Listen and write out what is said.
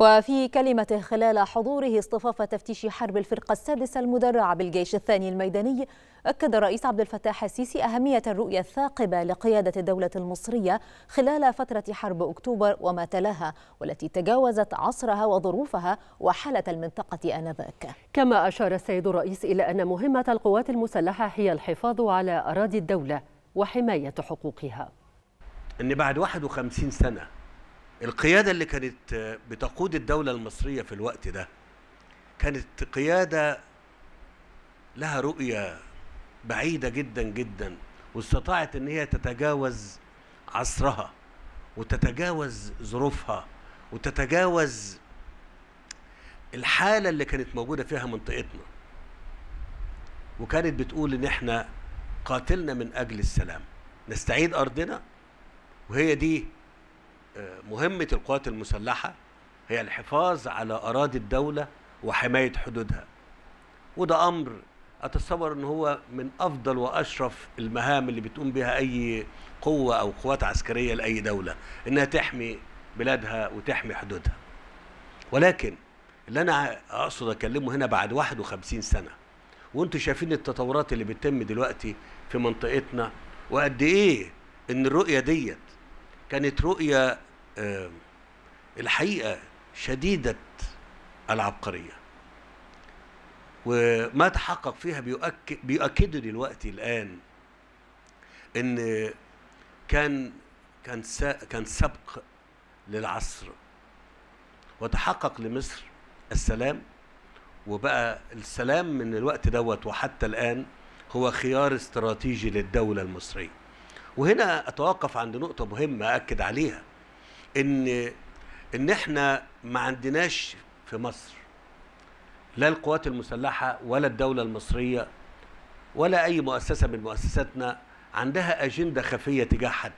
وفي كلمته خلال حضوره اصطفاف تفتيش حرب الفرقة السادسة المدرعة بالجيش الثاني الميداني أكد الرئيس عبد الفتاح السيسي أهمية الرؤية الثاقبة لقيادة الدولة المصرية خلال فترة حرب أكتوبر وما تلاها والتي تجاوزت عصرها وظروفها وحالة المنطقة آنذاك. كما أشار السيد الرئيس إلى أن مهمة القوات المسلحة هي الحفاظ على أراضي الدولة وحماية حقوقها. إن بعد 51 سنة القيادة اللي كانت بتقود الدولة المصرية في الوقت ده كانت قيادة لها رؤية بعيدة جدا جدا واستطاعت إن هي تتجاوز عصرها وتتجاوز ظروفها وتتجاوز الحالة اللي كانت موجودة فيها منطقتنا. وكانت بتقول إن إحنا قاتلنا من أجل السلام. نستعيد أرضنا؟ وهي دي مهمة القوات المسلحة هي الحفاظ على أراضي الدولة وحماية حدودها. وده أمر أتصور أن هو من أفضل وأشرف المهام اللي بتقوم بها أي قوة أو قوات عسكرية لأي دولة إنها تحمي بلادها وتحمي حدودها. ولكن اللي أنا أقصد أكلمه هنا بعد 51 سنة وأنتم شايفين التطورات اللي بتتم دلوقتي في منطقتنا وقد إيه إن الرؤية ديت كانت رؤية الحقيقة شديدة العبقرية. وما تحقق فيها بيؤكد بيؤكدوا دلوقتي الآن إن كان كان كان سبق للعصر. وتحقق لمصر السلام وبقى السلام من الوقت دوت وحتى الآن هو خيار استراتيجي للدولة المصرية. وهنا أتوقف عند نقطة مهمة أكد عليها. ان إن إحنا ما عندناش في مصر لا القوات المسلحة ولا الدولة المصرية ولا أي مؤسسة من مؤسساتنا عندها أجندة خفية تجاه حد.